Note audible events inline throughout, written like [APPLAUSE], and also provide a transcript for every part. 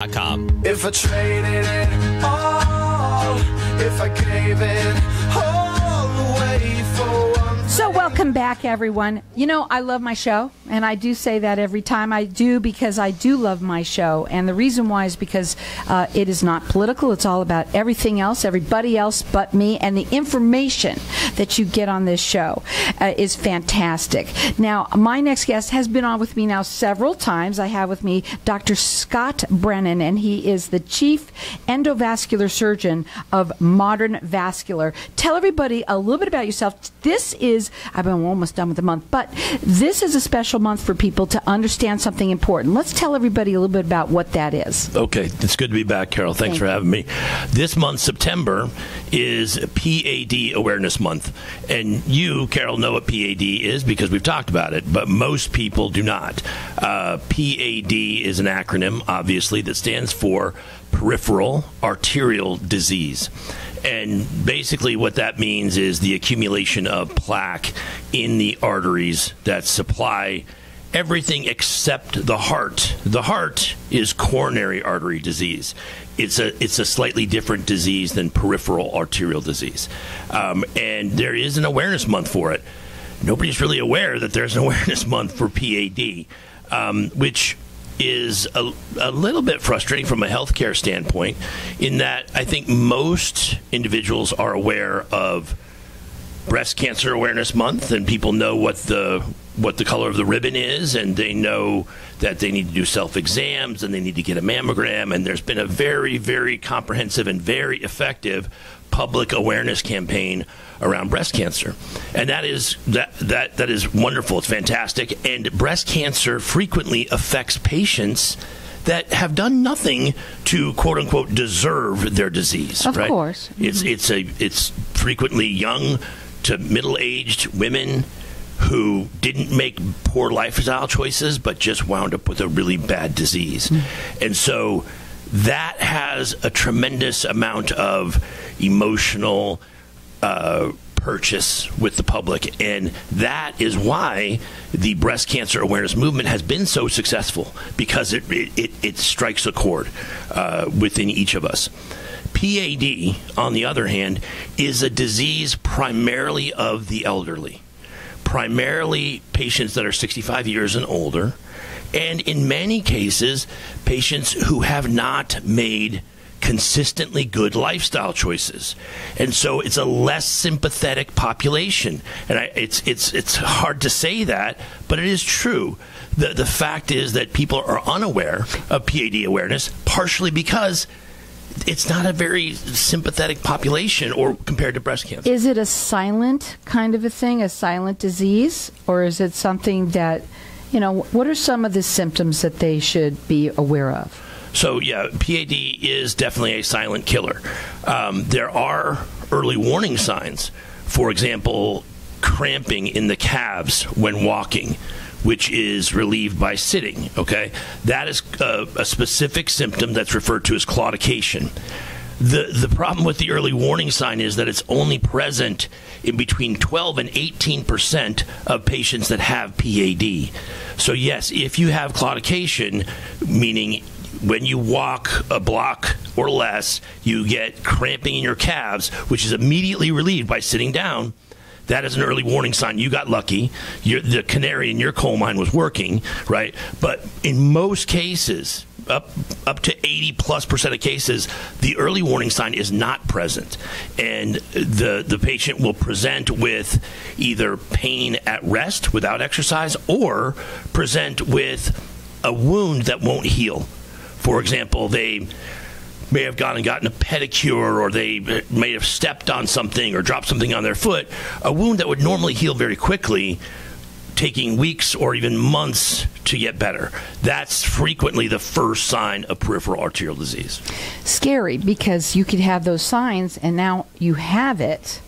If I traded it all, if I gave it welcome back, everyone. You know, I love my show, and I do say that every time I do because I do love my show. And the reason why is because uh, it is not political, it's all about everything else, everybody else but me, and the information that you get on this show uh, is fantastic. Now, my next guest has been on with me now several times. I have with me Dr. Scott Brannan, and he is the chief endovascular surgeon of Modern Vascular. Tell everybody a little bit about yourself. This is, I've been almost done with the month, but this is a special month for people to understand something important. Let's tell everybody a little bit about what that is. Okay, it's good to be back, Carol. Thanks Thank for having me. This month, September, is PAD Awareness Month. And you, Carol, know what PAD is because we've talked about it, but most people do not. Uh, PAD is an acronym, obviously, that stands for Peripheral Arterial Disease. And basically, what that means is the accumulation of plaque in the arteries that supply everything except the heart. The heart is coronary artery disease. It's a it's a slightly different disease than peripheral arterial disease, um, and there is an awareness month for it. Nobody's really aware that there's an [LAUGHS] awareness month for PAD, um, which is a, a little bit frustrating from a healthcare standpoint, in that I think most individuals are aware of breast cancer awareness month and people know what the what the color of the ribbon is and they know that they need to do self exams and they need to get a mammogram and there's been a very very comprehensive and very effective public awareness campaign around breast cancer. And that is that that that is wonderful. It's fantastic. And breast cancer frequently affects patients that have done nothing to quote unquote deserve their disease Of right? course. it's it's a it's frequently young to middle-aged women who didn't make poor lifestyle choices but just wound up with a really bad disease. And so that has a tremendous amount of emotional uh, purchase with the public. And that is why the breast cancer awareness movement has been so successful because it, it, it, it strikes a chord uh, within each of us. PAD, on the other hand, is a disease primarily of the elderly, primarily patients that are 65 years and older, and in many cases, patients who have not made consistently good lifestyle choices, and so it's a less sympathetic population. And I, it's it's it's hard to say that, but it is true. The the fact is that people are unaware of PAD awareness, partially because it's not a very sympathetic population or compared to breast cancer. Is it a silent kind of a thing, a silent disease, or is it something that, you know, what are some of the symptoms that they should be aware of? So, yeah, PAD is definitely a silent killer. Um, there are early warning signs. For example, cramping in the calves when walking, which is relieved by sitting. Okay, that is a, a specific symptom that's referred to as claudication. The, the problem with the early warning sign is that it's only present in between 12 and 18 percent of patients that have PAD. So, yes, if you have claudication, meaning when you walk a block or less, you get cramping in your calves, which is immediately relieved by sitting down. That is an early warning sign. You got lucky. Your, the canary in your coal mine was working, right? But in most cases, up up to 80 plus percent of cases, the early warning sign is not present, and the the patient will present with either pain at rest without exercise, or present with a wound that won't heal. For example, they may have gone and gotten a pedicure or they may have stepped on something or dropped something on their foot, a wound that would normally heal very quickly, taking weeks or even months to get better. That's frequently the first sign of peripheral arterial disease. Scary because you could have those signs and now you have it.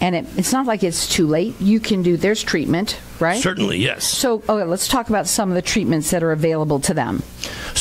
And it, it's not like it's too late. You can do, there's treatment, right? Certainly, yes. So, okay, let's talk about some of the treatments that are available to them.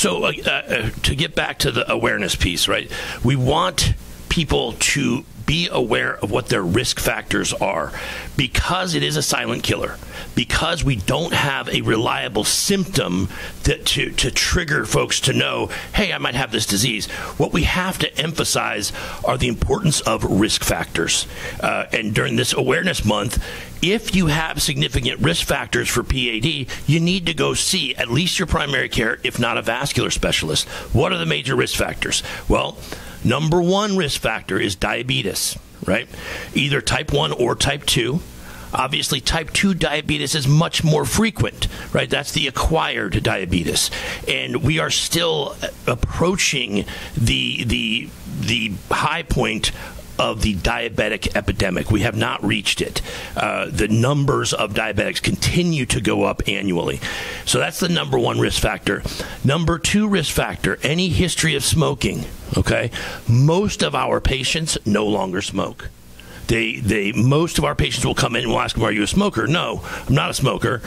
So, uh, uh, to get back to the awareness piece, right? We want people to be aware of what their risk factors are because it is a silent killer because we don't have a reliable symptom that to, to trigger folks to know hey i might have this disease what we have to emphasize are the importance of risk factors uh, and during this awareness month if you have significant risk factors for PAD, you need to go see at least your primary care, if not a vascular specialist. What are the major risk factors? Well, Number one risk factor is diabetes, right? Either type 1 or type 2. Obviously, type 2 diabetes is much more frequent, right? That's the acquired diabetes. And we are still approaching the, the, the high point of the diabetic epidemic. We have not reached it. Uh, the numbers of diabetics continue to go up annually. So that's the number one risk factor. Number two risk factor any history of smoking. Okay? Most of our patients no longer smoke. They, they, most of our patients will come in and we'll ask them, Are you a smoker? No, I'm not a smoker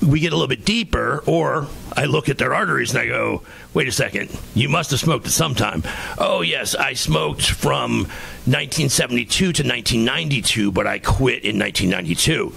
we get a little bit deeper, or I look at their arteries and I go, wait a second, you must have smoked at some time. Oh, yes, I smoked from 1972 to 1992, but I quit in 1992.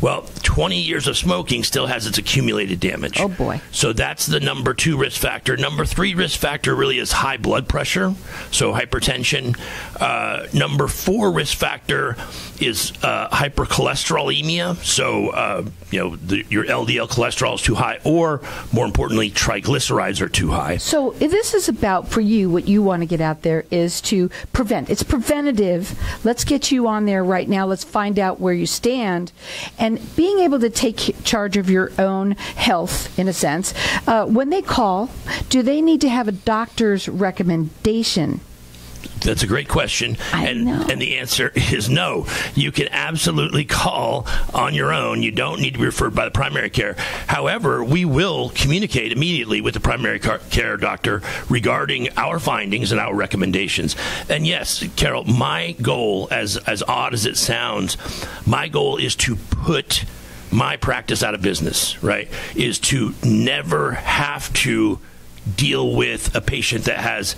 Well, 20 years of smoking still has its accumulated damage. Oh, boy. So that's the number two risk factor. Number three risk factor really is high blood pressure, so hypertension. Uh, number four risk factor is uh, hypercholesterolemia, so uh, you know the, your LDL cholesterol is too high, or more importantly, triglycerides are too high. So this is about for you. What you want to get out there is to prevent. It's preventative. Let's get you on there right now. Let's find out where you stand, and being able to take charge of your own health in a sense. Uh, when they call, do they need to have a doctor's recommendation? That's a great question. I and, know. and the answer is no. You can absolutely call on your own. You don't need to be referred by the primary care. However, we will communicate immediately with the primary care doctor regarding our findings and our recommendations. And yes, Carol, my goal, as, as odd as it sounds, my goal is to put my practice out of business, right? Is to never have to deal with a patient that has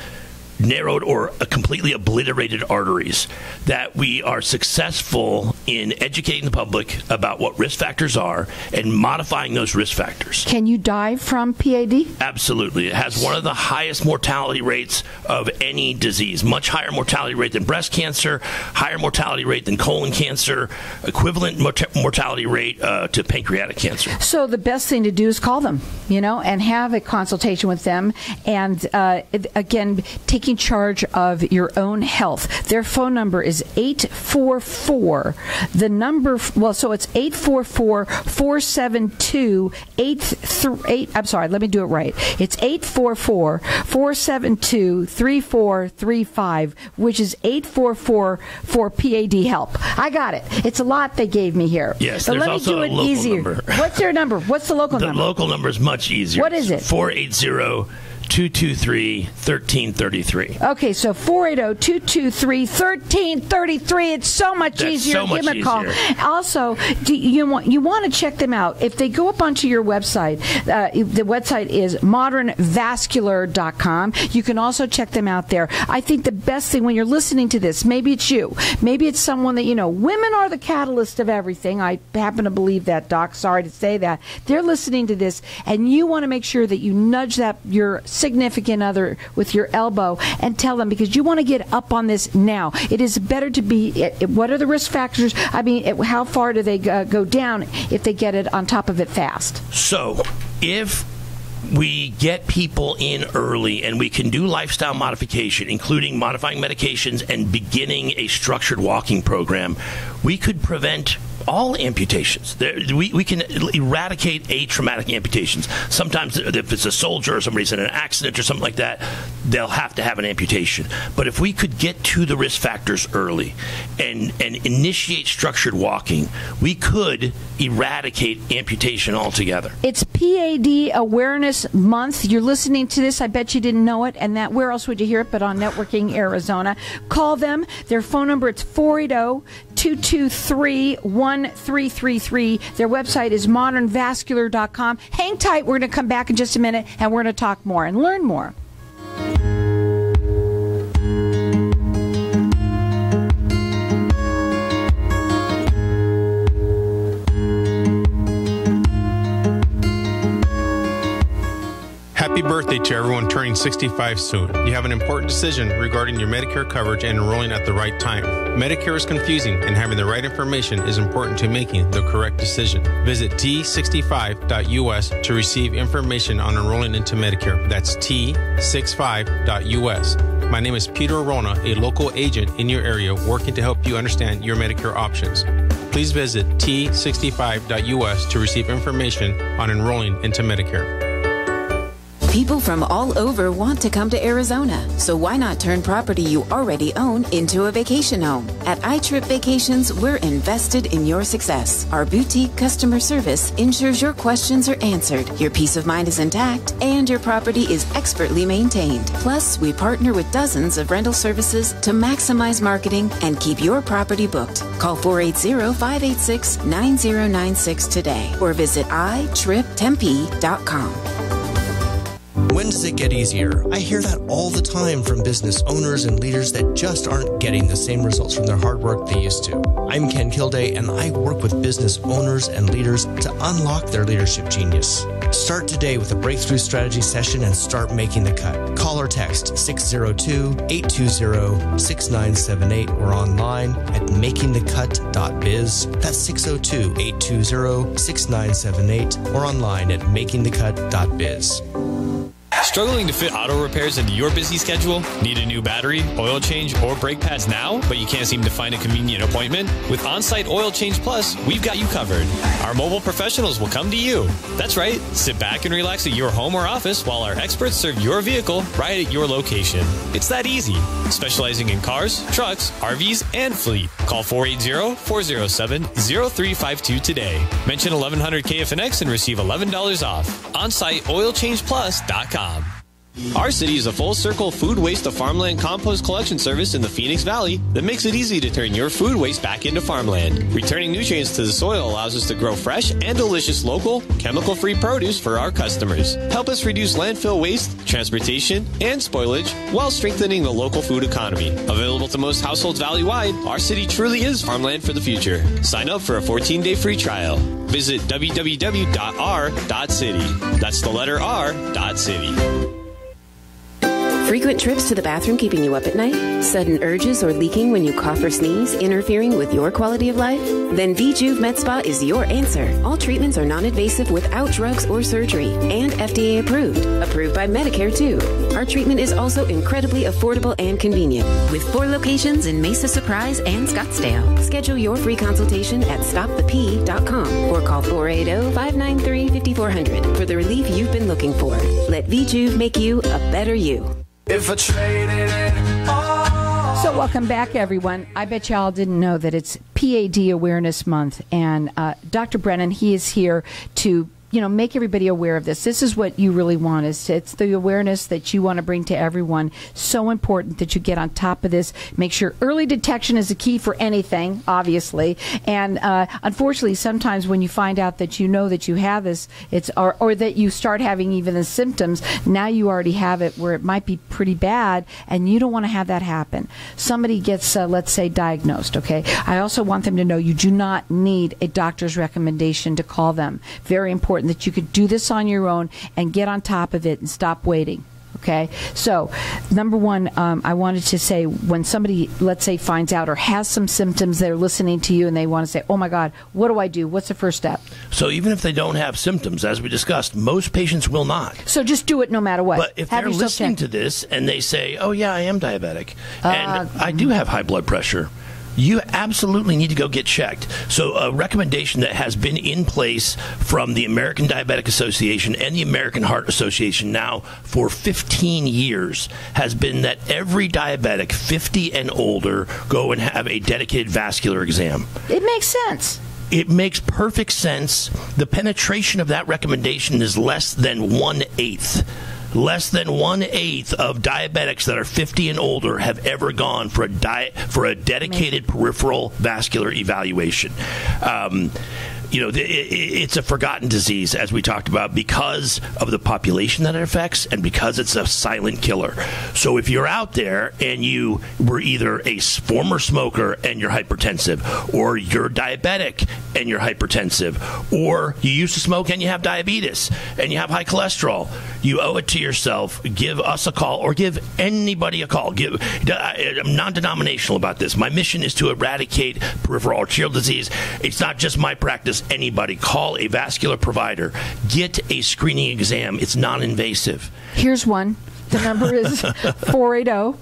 narrowed or completely obliterated arteries, that we are successful in educating the public about what risk factors are and modifying those risk factors. Can you die from PAD? Absolutely. It has one of the highest mortality rates of any disease, much higher mortality rate than breast cancer, higher mortality rate than colon cancer, equivalent mortality rate uh, to pancreatic cancer. So the best thing to do is call them, you know, and have a consultation with them. And uh, again, taking taking charge of your own health. Their phone number is 844. The number, well, so it's 844 472 838. I'm sorry, let me do it right. It's 844 472 3435, which is 844 for PAD help. I got it. It's a lot they gave me here. Yes, but there's let me also do a it easier. number. What's their number? What's the local the number? The local number is much easier. What is it? 480 223 1333. Okay, so 480 223 1333. It's so much That's easier. so much Give a call. Also, do you want you want to check them out. If they go up onto your website, uh, the website is modernvascular.com. You can also check them out there. I think the best thing when you're listening to this, maybe it's you, maybe it's someone that you know, women are the catalyst of everything. I happen to believe that, Doc. Sorry to say that. They're listening to this, and you want to make sure that you nudge that your significant other with your elbow and tell them because you want to get up on this now. It is better to be. Eh, eh, what are the risk factors? I mean, eh, how far do they uh, go down if they get it on top of it fast? So, if we get people in early and we can do lifestyle modification, including modifying medications and beginning a structured walking program, we could prevent all amputations. There, we, we can eradicate atraumatic amputations. Sometimes, if it's a soldier or somebody's in an accident or something like that, they'll have to have an amputation. But if we could get to the risk factors early and, and initiate structured walking, we could eradicate amputation altogether. It's PAD Awareness Month. You're listening to this. I bet you didn't know it. And that where else would you hear it but on Networking Arizona? Call them. Their phone number it's 480 223 1333. Their website is modernvascular.com. Hang tight. We're going to come back in just a minute and we're going to talk more and learn more. Happy birthday to everyone turning 65 soon. You have an important decision regarding your Medicare coverage and enrolling at the right time. Medicare is confusing, and having the right information is important to making the correct decision. Visit t65.us to receive information on enrolling into Medicare. That's t65.us. My name is Peter Arona, a local agent in your area working to help you understand your Medicare options. Please visit t65.us to receive information on enrolling into Medicare. People from all over want to come to Arizona, so why not turn property you already own into a vacation home? At iTrip Vacations, we're invested in your success. Our boutique customer service ensures your questions are answered, your peace of mind is intact, and your property is expertly maintained. Plus, we partner with dozens of rental services to maximize marketing and keep your property booked. Call 480-586-9096 today or visit itriptempe.com. When does it get easier? I hear that all the time from business owners and leaders that just aren't getting the same results from their hard work they used to. I'm Ken Kilday, and I work with business owners and leaders to unlock their leadership genius. Start today with a breakthrough strategy session and start making the cut. Call or text 602 820 6978 or online at makingthecut.biz. That's 602 820 6978 or online at makingthecut.biz. Struggling to fit auto repairs into your busy schedule? Need a new battery, oil change, or brake pads now, but you can't seem to find a convenient appointment? With On-Site Oil Change Plus, we've got you covered. Our mobile professionals will come to you. That's right. Sit back and relax at your home or office while our experts serve your vehicle right at your location. It's that easy. Specializing in cars, trucks, RVs, and fleet. Call 480-407-0352 today. Mention 1100 KFNX and receive $11 off. OnSiteOilChangePlus.com. Our city is a full circle food waste to farmland compost collection service in the Phoenix Valley that makes it easy to turn your food waste back into farmland. Returning nutrients to the soil allows us to grow fresh and delicious local, chemical free produce for our customers. Help us reduce landfill waste, transportation, and spoilage while strengthening the local food economy. Available to most households valley wide, our city truly is farmland for the future. Sign up for a 14 day free trial. Visit www.r.city. That's the letter R. dot City. Frequent trips to the bathroom keeping you up at night? Sudden urges or leaking when you cough or sneeze, interfering with your quality of life? Then VJuve Med Spa is your answer. All treatments are non-invasive without drugs or surgery and FDA approved. Approved by Medicare too. Our treatment is also incredibly affordable and convenient. With four locations in Mesa Surprise and Scottsdale. Schedule your free consultation at stopthep.com or call 480-593-5400 for the relief you've been looking for. Let VJuve make you a better you. If I traded it all. So, welcome back, everyone. I bet y'all didn't know that it's PAD Awareness Month, and uh, Dr. Brannan, he is here to you know make everybody aware of this. This is what you really want. Is it's the awareness that you want to bring to everyone. So important that you get on top of this. Make sure early detection is a key for anything obviously. And uh, unfortunately sometimes when you find out that you know that you have this it's or, or that you start having even the symptoms now you already have it where it might be pretty bad and you don't want to have that happen. Somebody gets uh, let's say diagnosed okay? I also want them to know you do not need a doctor's recommendation to call them. Very important that you could do this on your own and get on top of it and stop waiting. Okay, so number one, um, I wanted to say when somebody, let's say, finds out or has some symptoms, they're listening to you and they want to say, "Oh my God, what do I do? What's the first step?" So even if they don't have symptoms, as we discussed, most patients will not. So just do it no matter what. But if Have they're listening checked. to this and they say, "Oh yeah, I am diabetic Uh, and I do have high blood pressure," you absolutely need to go get checked. So a recommendation that has been in place from the American Diabetic Association and the American Heart Association now for 15 years has been that every diabetic 50 and older go and have a dedicated vascular exam. it makes sense. It makes perfect sense. The penetration of that recommendation is less than one eighth. Less than one eighth of diabetics that are 50 and older have ever gone for a diet for a dedicated peripheral vascular evaluation. Um, you know, it, it's a forgotten disease, as we talked about, because of the population that it affects and because it's a silent killer. So if you're out there and you were either a former smoker and you're hypertensive, or you're diabetic and you're hypertensive, or you used to smoke and you have diabetes and you have high cholesterol, you owe it to yourself. Give us a call or give anybody a call. Give. I'm non-denominational about this. My mission is to eradicate peripheral arterial disease. It's not just my practice. Anybody call a vascular provider. Get a screening exam. It's non-invasive. Here's one. The number is [LAUGHS] 480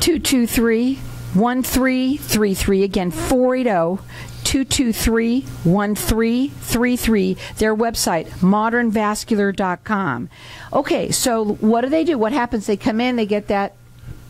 223 1333. Again, 480 223 1333. Their website, modernvascular.com. Okay, so what do they do? What happens? They come in, they get that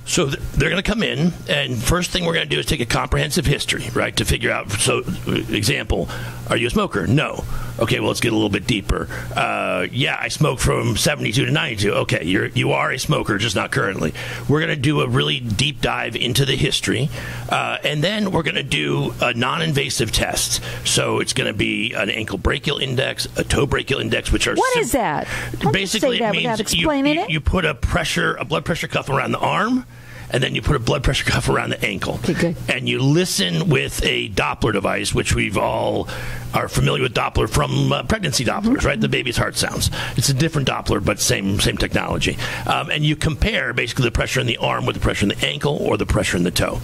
so they're going to come in, and first thing we're going to do is take a comprehensive history, right, to figure out. So, example, are you a smoker? No. Okay, well, let's get a little bit deeper. Uh, yeah, I smoked from 72 to 92. Okay, you're you are a smoker, just not currently. We're going to do a really deep dive into the history, uh, and then we're going to do a non-invasive test. So it's going to be an ankle brachial index, a toe brachial index, which are what sim- is that? Basically, that it means you, you, you put a pressure, a blood pressure cuff around the arm and then you put a blood pressure cuff around the ankle. Okay, and you listen with a Doppler device, which we've all are familiar with Doppler from uh, pregnancy Dopplers, mm-hmm. right? The baby's heart sounds. It's a different Doppler, but same same technology. Um, and you compare basically the pressure in the arm with the pressure in the ankle or the pressure in the toe.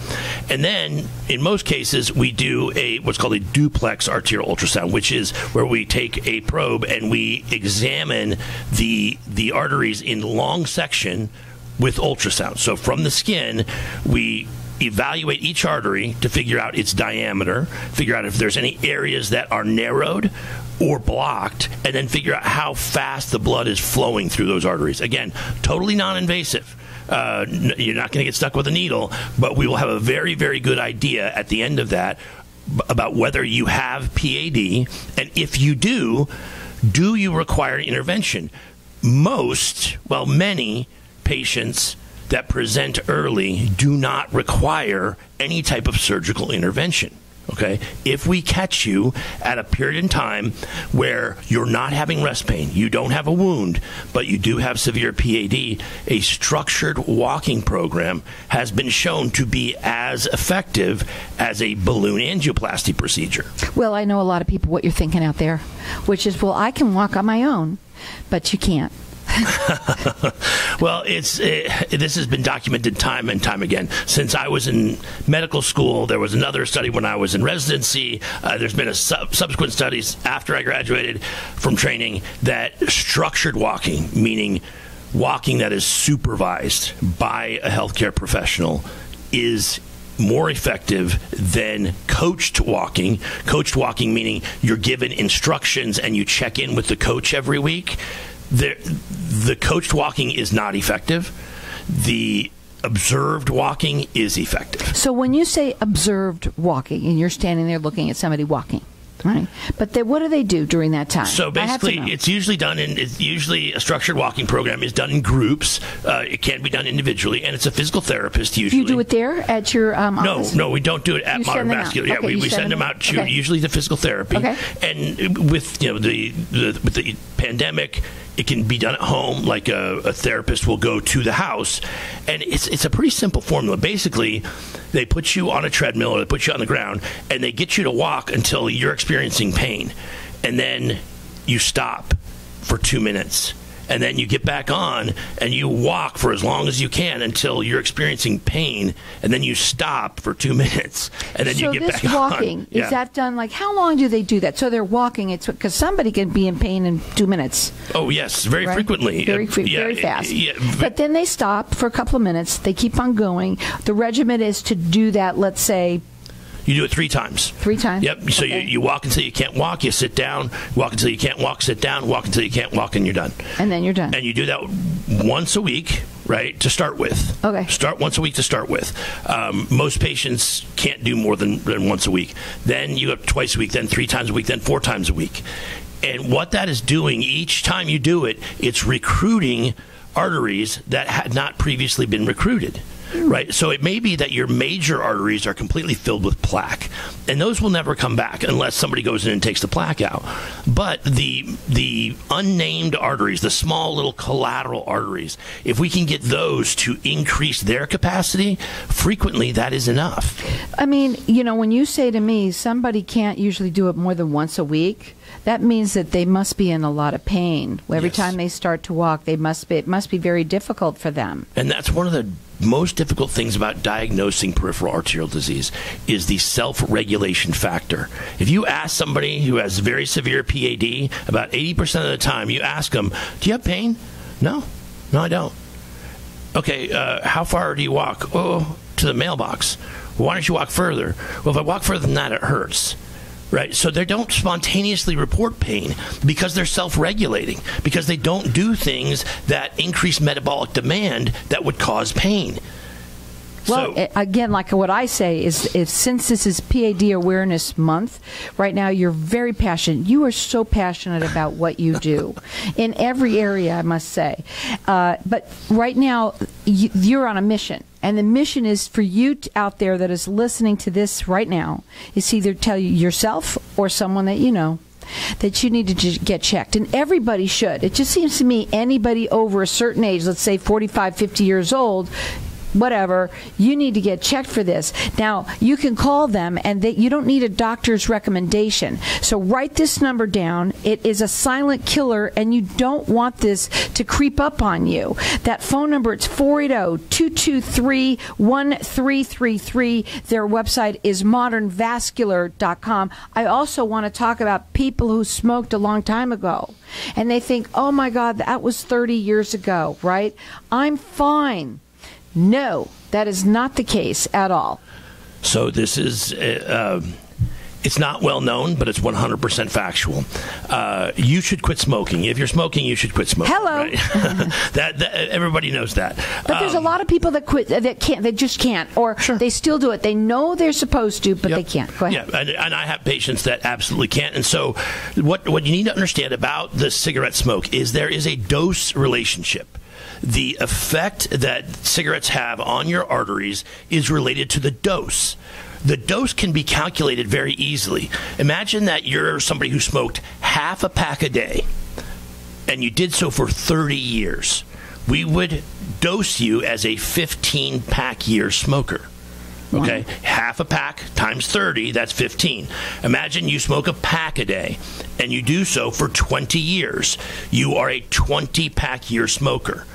And then in most cases, we do a what's called a duplex arterial ultrasound, which is where we take a probe and we examine the the arteries in long section with ultrasound. So from the skin, we evaluate each artery to figure out its diameter, figure out if there's any areas that are narrowed or blocked, and then figure out how fast the blood is flowing through those arteries. Again, totally non invasive. Uh, you're not going to get stuck with a needle, but we will have a very, very good idea at the end of that about whether you have PAD, and if you do, do you require intervention? Most, well, many patients that present early do not require any type of surgical intervention. Okay. If we catch you at a period in time where you're not having rest pain, you don't have a wound, but you do have severe PAD, a structured walking program has been shown to be as effective as a balloon angioplasty procedure. Well, I know a lot of people what you're thinking out there, which is, well, I can walk on my own, but you can't. [LAUGHS] well, it's it, this has been documented time and time again. Since I was in medical school, there was another study when I was in residency. Uh, there's been a sub- subsequent studies after I graduated from training that structured walking, meaning walking that is supervised by a healthcare professional, is more effective than coached walking. Coached walking meaning you're given instructions and you check in with the coach every week the the coached walking is not effective. The observed walking is effective. So when you say observed walking and you're standing there looking at somebody walking, Right. But they, what do they do during that time? So basically, it's usually done in, it's usually a structured walking program is done in groups. Uh, it can't be done individually, and it's a physical therapist usually. You do it there at your um, No, office? no, we don't do it at you Modern Vascular. Yeah, okay, we, we send, send them, out to okay. usually the physical therapy. Okay. And with you know the, the with the pandemic, it can be done at home. Like a, a, therapist will go to the house, and it's it's a pretty simple formula. Basically, they put you on a treadmill or they put you on the ground, and they get you to walk until you're experiencing pain, and then you stop for two minutes and then you get back on and you walk for as long as you can until you're experiencing pain, and then you stop for two [LAUGHS] minutes, and then so you get back walking, on. walking yeah. is that done? Like how long do they do that? So they're walking. It's because somebody can be in pain in two minutes. Oh yes, very right? frequently, very uh, yeah, very fast. Yeah, but then they stop for a couple of minutes. They keep on going. The regimen is to do that. Let's say you do it three times. Three times. Yep. So okay. you, you walk until you can't walk. You sit down. Walk until you can't walk. Sit down. Walk until you can't walk, and you're done. And then you're done. And you do that once a week, right? To start with. Okay. Start once a week to start with. Um, most patients can't do more than, than once a week. Then you have twice a week. Then three times a week. Then four times a week. And what that is doing each time you do it, it's recruiting arteries that had not previously been recruited. Right? So it may be that your major arteries are completely filled with plaque, and those will never come back unless somebody goes in and takes the plaque out. But the the unnamed arteries, the small little collateral arteries, if we can get those to increase their capacity, frequently that is enough. I mean, you know, when you say to me somebody can't usually do it more than once a week, that means that they must be in a lot of pain. Every Yes. time they start to walk, they must be it must be very difficult for them. And that's one of the most difficult things about diagnosing peripheral arterial disease is the self-regulation factor. If you ask somebody who has very severe PAD, about 80% of the time you ask them, "Do you have pain?" "No." "No, I don't." "Okay, uh, how far do you walk?" "Oh, to the mailbox." Why don't you walk further?" "Well, if I walk further than that, it hurts." Right, so they don't spontaneously report pain because they're self-regulating because they don't do things that increase metabolic demand that would cause pain. Well, So- again, like what I say is, is since this is PAD Awareness Month, right now you're very passionate. You are so passionate about what you do in every area, I must say. Uh, but right now, you, you're on a mission. And the mission is for you out there that is listening to this right now, is either tell you yourself or someone that you know that you need to get checked. And everybody should. It just seems to me anybody over a certain age let's say 45 50 years old whatever you need to get checked for this. Now you can call them and they, you don't need a doctor's recommendation. So write this number down. It is a silent killer and you don't want this to creep up on you. That phone number it's oh, 480-223-1333 their website is modernvascular.com i also want to talk about people who smoked a long time ago and they think oh my god that was 30 years ago right? I'm fine no, that is not the case at all. So this is. Uh, um, it's not well known, but it's 100% factual. Uh, you should quit smoking. If you're smoking, you should quit smoking. Hello. right? [LAUGHS] that, that everybody knows that. But there's a Um, lot of people that quit that can't they just can't or they still do it. They know they're supposed to, but Yep. they can't. Go ahead. Yeah, and, and I have patients that absolutely can't. And so, what what you need to understand about the cigarette smoke is there is a dose relationship. The effect that cigarettes have on your arteries is related to the dose. The dose can be calculated very easily. Imagine that you're somebody who smoked half a pack a day and you did so for 30 years. We would dose you as a 15 pack year smoker. Okay, half a pack times 30, that's 15. Imagine you smoke a pack a day and you do so for 20 years. You are a 20 pack year smoker.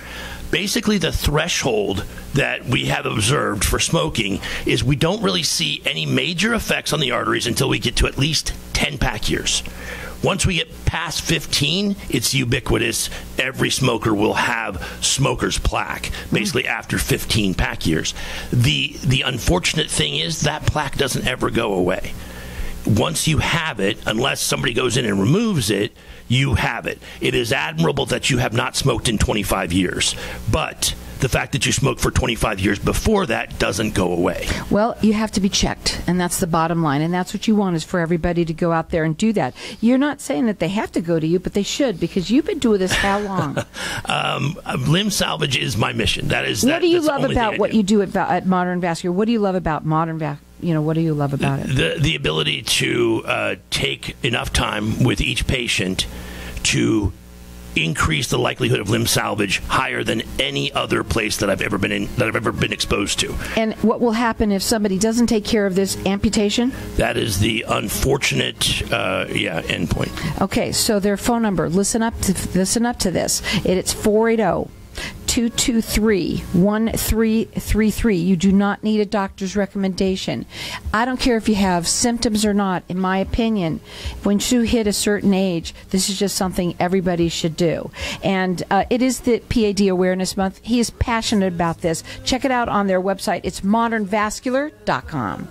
Basically, the threshold that we have observed for smoking is we don't really see any major effects on the arteries until we get to at least 10 pack years. Once we get past 15, it's ubiquitous. Every smoker will have smoker's plaque, mm-hmm. basically after 15 pack years. The, the unfortunate thing is that plaque doesn't ever go away. Once you have it, unless somebody goes in and removes it, you have it. It is admirable that you have not smoked in 25 years, but the fact that you smoked for 25 years before that doesn't go away. Well, you have to be checked, and that's the bottom line. And that's what you want is for everybody to go out there and do that. You're not saying that they have to go to you, but they should because you've been doing this how [LAUGHS] long? Um, limb salvage is my mission. That is. what that- do you love about what do. you do at, at Modern Vascular? What do you love about Modern Vascular? You know, what do you love about it? the the ability to uh, take enough time with each patient to increase the likelihood of limb salvage higher than any other place that I've ever been in that I've ever been exposed to. And what will happen if somebody doesn't take care of this amputation? That is the unfortunate uh, yeah endpoint. Okay, so their phone number. Listen up to listen up to this. It, it's 480 223 1333. You do not need a doctor's recommendation. I don't care if you have symptoms or not. In my opinion, once you hit a certain age, this is just something everybody should do. And uh, it is the PAD Awareness Month. He is passionate about this. Check it out on their website. It's modernvascular.com.